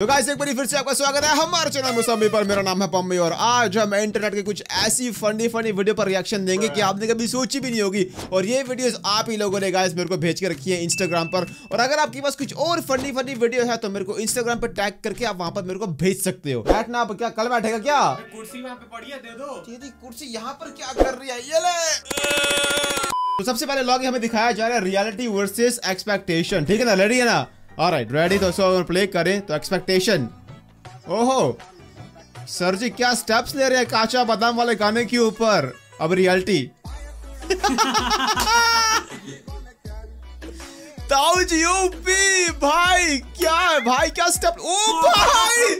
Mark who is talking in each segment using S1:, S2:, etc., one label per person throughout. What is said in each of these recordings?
S1: तो गाइस एक बार फिर से आपका स्वागत है हमारे चैनल मुसम्मी पर। मेरा नाम है पम्मी और आज हम इंटरनेट के कुछ ऐसी फनी फनी वीडियो पर रिएक्शन देंगे कि आपने कभी सोची भी नहीं होगी। और ये वीडियोस आप ही लोगों ने गाइस मेरे को भेज के रखी है इंस्टाग्राम पर। और अगर आपके पास कुछ और फनी फनी वीडियो है तो मेरे को इंस्टाग्राम पर टैग करके आप वहाँ पर मेरे को भेज सकते हो। बैठना आप क्या? कल बैठेगा क्या?
S2: कुर्सी वहाँ पे पड़ी है दे दो।
S1: तेरी कुर्सी यहाँ पर क्या कर रही है? ये ले। तो सबसे पहले लॉग हमें दिखाया जा रहा है रियलिटी वर्सेस एक्सपेक्टेशन ठीक है ना? रेडी है ना? ऑलराइट रेडी तो सो प्ले करें तो एक्सपेक्टेशन ओहो सर जी क्या स्टेप्स ले रहे हैं काचा बादाम वाले गाने के ऊपर? अब रियलिटी ताऊज यूपी भाई क्या है? भाई क्या स्टेप ओ भाई!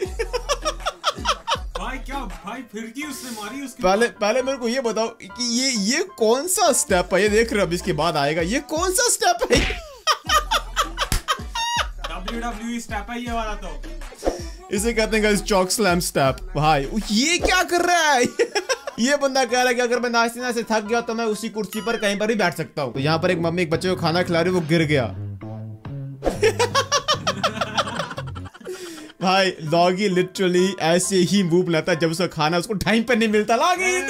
S2: भाई क्या भाई फिरकी उसने मारी उसकी
S1: पहले पहले मेरे को ये बताओ कि ये ये कौन सा स्टेप है? ये देख रहे हो अब इसके बाद आएगा। ये कौन सा स्टेप है?
S2: WWE स्टेप है ये वाला तो।
S1: इसे कहते हैं guys, चौक स्लैम स्टेप भाई ये क्या कर रहा है? ये बंदा कह रहा है कि अगर मैं नाचते नाचते थक गया तो मैं उसी कुर्सी पर कहीं पर भी बैठ सकता हूँ। तो यहाँ पर एक मम्मी एक बच्चे को खाना खिला रही है, वो गिर गया। भाई लॉगी लिटरली ऐसे ही मूव लेता है जब उसका खाना उसको टाइम पर नहीं मिलता। लागे ये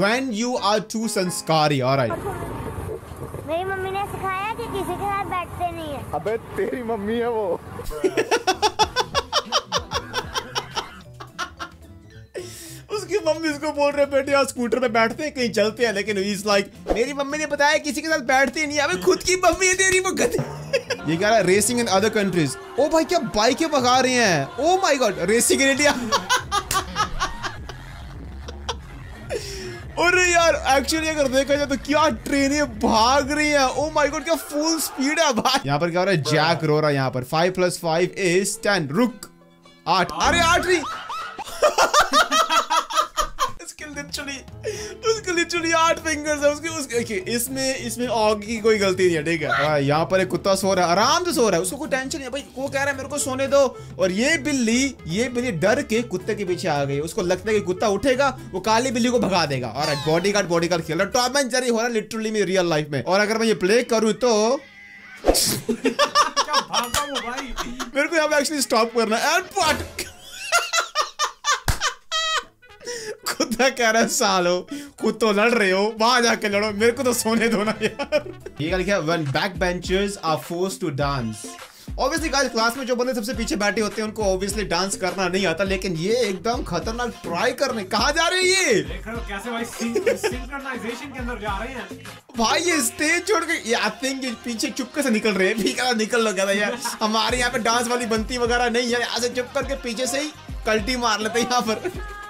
S1: when you are too संस्कारी alright
S3: मेरी मम्मी ने सिखाया कि किसी के साथ बैठते नहीं है।
S4: अबे तेरी मम्मी है वो।
S1: उसकी मम्मी उसको बोल रहे बेटे आज स्कूटर पे बैठते हैं कहीं चलते हैं लेकिन इज़ लाइक मेरी मम्मी ने बताया किसी के साथ बैठते नहीं अबे खुद की मम्मी है तेरी वो गधी ये कह रहा है रेसिंग इन अदर कंट्रीज़ ओ भाई क्या बाइकें भगा रहे हैं? ओ my God racing in India अरे यार एक्चुअली अगर देखा जाए तो क्या ट्रेनें भाग रही हैं? ओ माय गॉड क्या फुल स्पीड है भाई। यहाँ पर क्या हो रहा है? जैक रो रहा है यहाँ पर। Five plus five is ten रुक। आठ। अरे आठ नहीं उसके लिटरली उसके लिटरली आठ फिंगर्स है उसके उसके इसमें इसमें ऑग की कोई गलती नहीं है ठीक है? हाँ, यहाँ पर एक कुत्ता सो रहा है आराम से सो रहा है उसको कोई टेंशन नहीं है भाई वो कह रहा है मेरे को सोने दो। और ये बिल्ली ये बिल्ली डर के कुत्ते के पीछे आ गई उसको लगता है कि कुत्ता उठेगा वो काली बिल्ली को भगा देगा। और बॉडी गार्ड बॉडी गार्ड खेल रहा टॉम एंड जेरी हो रहा है लिटरली में रियल लाइफ में। और अगर मैं ये प्ले करूँ तो मेरे को यहाँ पे एक्चुअली स्टॉप करना एंड खुदा कह रहा है सालो खुद तो लड़ रहे हो वहाँ जाके लड़ो मेरे को तो सोने दो ना यार। ये क्या लिखा when back benchers are forced to dance obviously guys class में जो बंदे सबसे पीछे बैठे होते हैं उनको ऑब्वियसली डांस करना नहीं आता लेकिन ये एकदम खतरनाक ट्राई करने कहाँ जा रहे हैं ये?
S2: देख रहे हो कैसे भाई सिंक्रोनाइजेशन के अंदर जा रहे हैं।
S1: भाई ये स्टेज छोड़ के ये आई थिंक पीछे चुपके से निकल रहे हैं। ठीक है निकल लो कहता यार हमारे यहाँ पे डांस वाली बनती वगैरह नहीं है यहाँ से चुप करके पीछे से ही कल्टी मार लेते हैं यहाँ पर।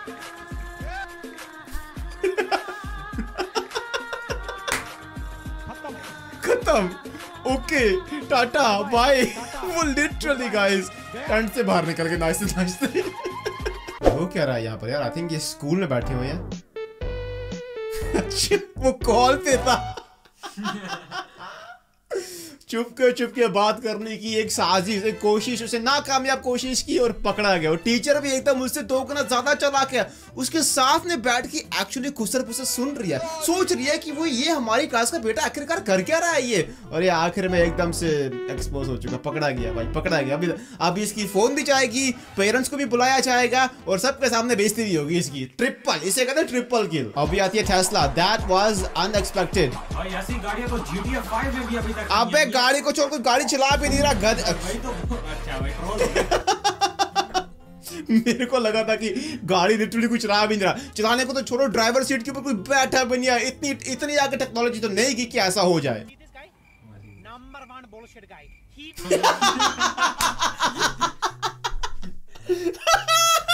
S1: खत्म। ओके टाटा बाय वो लिटरली गाइस टेंट से बाहर निकल के नाचते नाचते वो क्या रहा है यहाँ पर यार? आई थिंक ये स्कूल में बैठे हुए हैं। अच्छा वो कॉल पे था। चुपके चुपके बात करने की एक साजिश एक कोशिश उसे नाकामयाब कोशिश की और पकड़ा गया। और टीचर भी एकदम उससे दो गुना ज़्यादा चला गया उसके साथ में बैठ के एक्चुअली खुसर पुसर सुन रही है। सोच रही है कि वो ये हमारी क्लास का बेटा आखिरकार कर क्या रहा है ये? और ये आखिर में एकदम से एक्सपोज हो चुका पकड़ा गया भाई पकड़ा गया। अभी अभी इसकी फ़ोन भी जाएगी पेरेंट्स को भी बुलाया जाएगा और सबके सामने बेइज्जती भी होगी इसकी। ट्रिपल इसे कहते हैं ट्रिपल किल अभी आती है टेस्ला दैट वाज अनएक्सपेक्टेड
S2: भाई ऐसी गाड़ियाँ GTA 5 में भी अभी तक
S1: अबे। गाड़ी को छोड़ कोई गाड़ी चला भी नहीं रहा गद
S2: भाई तो अच्छा।
S1: मेरे को लगा था कि गाड़ी लिटरली कुछ चला भी नहीं रहा। चलाने को तो छोड़ो ड्राइवर सीट के ऊपर कोई बैठा भी नहीं है। इतनी इतनी आगे टेक्नोलॉजी तो नहीं की कि ऐसा हो जाए।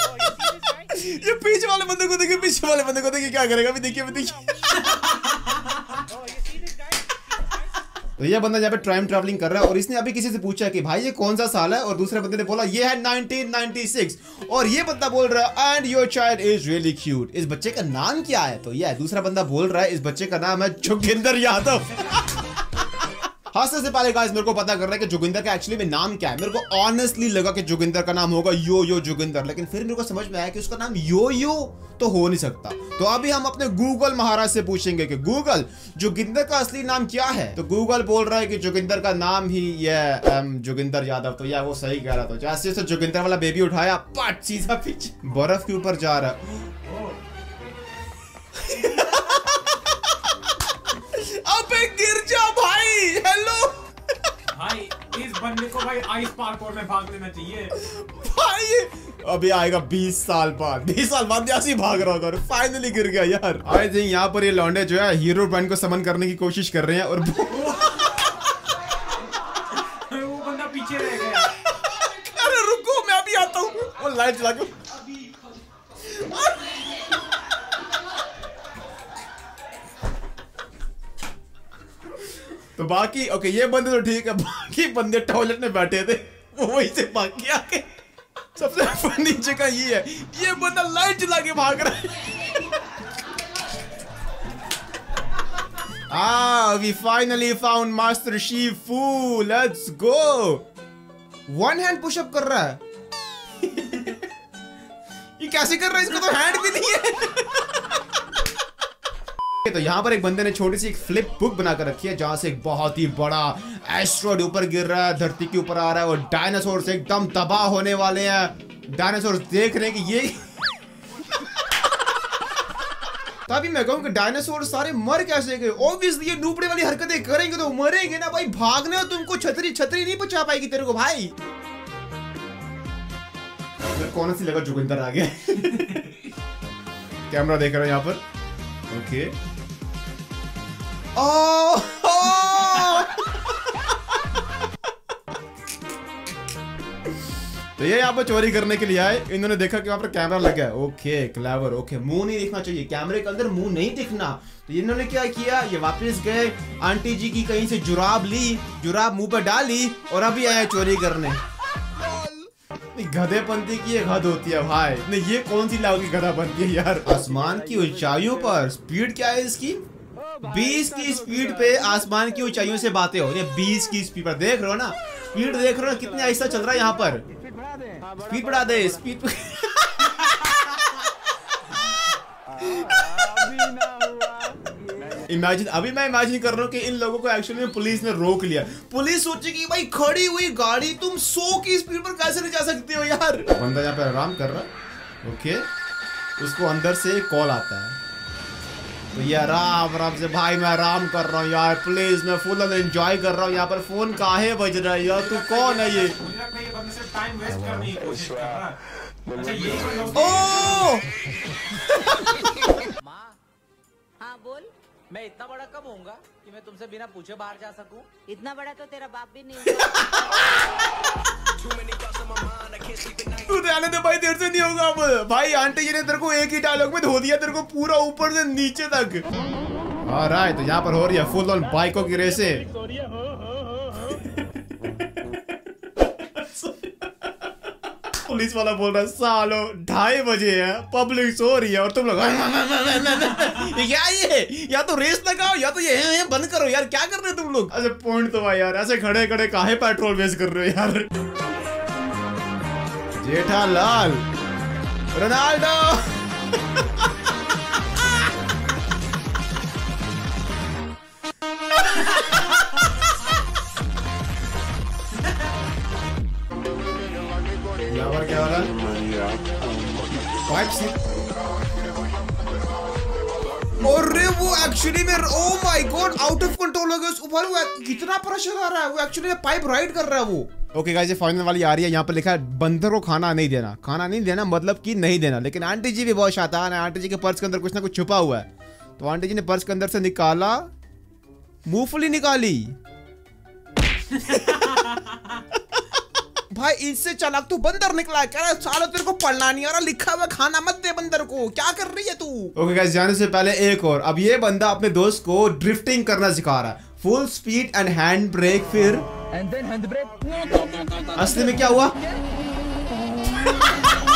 S5: Oh?
S1: ये पीछे वाले बंदे को देखिए पीछे वाले बंदे को देखिए क्या करेगा? अभी देखिए अभी देखिए। तो ये बंदा यहाँ पे टाइम ट्रैवलिंग कर रहा है और इसने अभी किसी से पूछा कि भाई, ये कौन सा साल है? और दूसरे बंदे ने बोला, ये है 1996 और ये बंदा बोल रहा है and your child is really cute इस बच्चे का नाम क्या है? तो यह दूसरा बंदा बोल रहा है, इस बच्चे का नाम है जोगिंदर यादव। हंसने से पहले गाइस मेरे को पता करना है कि जोगिंदर का एक्चुअली में नाम क्या है। मेरे को ऑनेस्टली लगा कि जोगिंदर का नाम होगा यो यो जोगिंदर लेकिन फिर मेरे को समझ में आया कि उसका नाम यो यो तो हो नहीं सकता। तो अभी हम अपने गूगल महाराज से पूछेंगे कि गूगल जोगिंदर का असली नाम क्या है? तो गूगल बोल रहा है कि जोगिंदर का नाम ही ये अम, जोगिंदर यादव। तो या वो सही कह रहा था। जैसे जैसे जोगिंदर वाला बेबी उठाया पट सीधा पीछे। बर्फ़ के ऊपर जा रहा। है हेलो
S2: भाई इस बंदे को भाई आइस पार्कोर में भाग लेना चाहिए।
S1: भाई अभी आएगा 20 साल बाद। 20 साल बाद ऐसे ही भाग रहा होगा फाइनली गिर गया यार। आई थिंक यहाँ पर ये लौंडे जो है हीरो ब्रांड को समन करने की कोशिश कर रहे हैं और
S2: वो बंदा पीछे रह गया।
S1: अरे रुको मैं अभी आता हूँ। और लाइट चला के तो बाकी ओके ये बंदे तो ठीक है बाकी बंदे टॉयलेट में बैठे थे वो वहीं से भाग के आके सबसे फनी जगह ये है ये बंदा लाइट जला के भाग रहा है Ah, we finally found Master Shifu. Let's go. One hand push up कर रहा है ये कैसे कर रहा है इसको तो हैंड भी नहीं है तो यहाँ पर एक बंदे ने छोटी सी एक फ्लिप बुक बनाकर रखी है, जहाँ से एक बहुत ही बड़ा एस्ट्रॉइड ऊपर गिर रहा है, धरती के ऊपर आ रहा है, और डायनासोर एकदम तबाह होने वाले हैं। डायनासोर देख रहे हैं कि ये तभी मैं कहूँ कि डायनासोर सारे मर कैसे गए? ऑब्वियसली ये नूपड़े वाली हरकतें करेंगे तो मरेंगे ना भाई। भागने हो तुमको छतरी छतरी नहीं बचा पाएगी तेरे को भाई। कौन सी लगा जोगिंदर आ गया कैमरा देख रहा है यहाँ पर। ओके ओ, तो ये यहाँ पर चोरी करने के लिए आए। इन्होंने देखा कि वहाँ पर कैमरा लगा है। ओके क्लेवर ओके मुँह नहीं दिखना चाहिए। कैमरे के अंदर मुँह नहीं दिखना। तो इन्होंने क्या किया? ये वापस गए। आंटी जी की कहीं से जुराब ली जुराब मुँह पर डाली और अभी आया चोरी करने। नहीं, गधेपंथी की एक हद होती है भाई। नहीं ये कौन सी लाओ की गधा बनती है यार? आसमान की ऊंचाइयों पर स्पीड क्या है इसकी? 20 की स्पीड पे आसमान की ऊंचाइयों से बातें हो रही है। 20 की स्पीड पर देख रहे हो ना? स्पीड देख रहे हो ना? कितने ऐसा चल रहा है यहाँ पर? स्पीड बढ़ा दे, स्पीड इमेजिन अभी मैं इमेजिन कर रहा हूँ कि इन लोगों को एक्चुअली में पुलिस ने रोक लिया। पुलिस सोची कि भाई खड़ी हुई गाड़ी, तुम सौ की स्पीड पर कैसे ले जा सकते हो यार? बंदा यहाँ पे आराम कर रहा है। ओके। उसको अंदर से कॉल आता है। तो ये आराम आराम से भाई मैं आराम कर रहा हूँ यार प्लीज़ मैं फुल एंजॉय कर रहा हूँ यहाँ पर फ़ोन काहे बज रहा है यार तू कौन है ये?
S2: मुझे लगता ये बंदा सिर्फ़ टाइम वेस्ट करने की कोशिश कर रहा अच्छा
S6: हाँ बोल। मैं इतना बड़ा कब होऊँगा कि मैं तुमसे बिना पूछे बाहर जा सकूँ?
S3: इतना बड़ा तो तेरा बाप भी नहीं
S1: रहने दे भाई तेरे से नहीं होगा अब। भाई आंटी जी ने तेरे को एक ही डायलॉग में धो दिया तेरे को पूरा ऊपर से नीचे तक। ऑलराइट तो यहाँ पर हो रही है फुल ऑन बाइकों की रेसे पुलिस वाला बोल रहा है सालो ढाई बजे है पब्लिक सो रही है और तुम लोग क्या ये या तो रेस लगाओ या तो ये है, बंद करो यार क्या कर रहे हो तुम लोग? अच्छा पॉइंट तो भाई यार ऐसे खड़े खड़े काहे पेट्रोल वेस्ट कर रहे हो यार? जेठालाल। रोनाल्डो। यहाँ पर क्या हो रहा है? एक्चुअली में ओ my God out of control हो गया उस ऊपर। वो कितना प्रेशर आ रहा है? वो एक्चुअली में पाइप राइड कर रहा है वो। ओके गाइस ये फाइनल वाली आ रही है। यहाँ पर लिखा है बंदर को खाना नहीं देना। खाना नहीं देना मतलब कि नहीं देना। लेकिन आंटी जी भी बहुत शातान है। आंटी जी के पर्स के अंदर कुछ ना कुछ छुपा हुआ है। तो आंटी जी ने पर्स के अंदर से निकाला मूंगफली निकाली। भाई इससे चालाक तू बंदर निकला है। कह रहा है, साला तेरे को पढ़ना नहीं आ रहा लिखा हुआ खाना मत दे बंदर को। क्या कर रही है तू? ओके okay, जाने से पहले एक और। अब ये बंदा अपने दोस्त को ड्रिफ्टिंग करना सिखा रहा है। Full speed and hand brake फिर।
S6: एंड देन हैंड ब्रेक
S1: असली में क्या हुआ?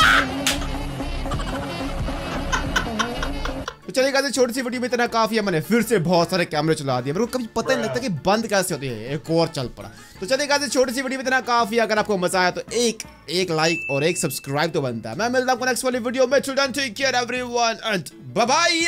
S1: तो चलिए गाइस छोटी सी वीडियो में इतना काफ़ी है। मैंने फिर से बहुत सारे कैमरे चला दिए मेरे को कभी पता नहीं लगता कि बंद कैसे होती है। एक और चल पड़ा। तो चलिए गाइस छोटी सी वीडियो में इतना काफ़ी अगर आपको मज़ा आया तो एक एक लाइक और एक सब्सक्राइब तो बनता है। मैं मिलता हूँ नेक्स्ट वाली वीडियो में। Children take care everyone and bye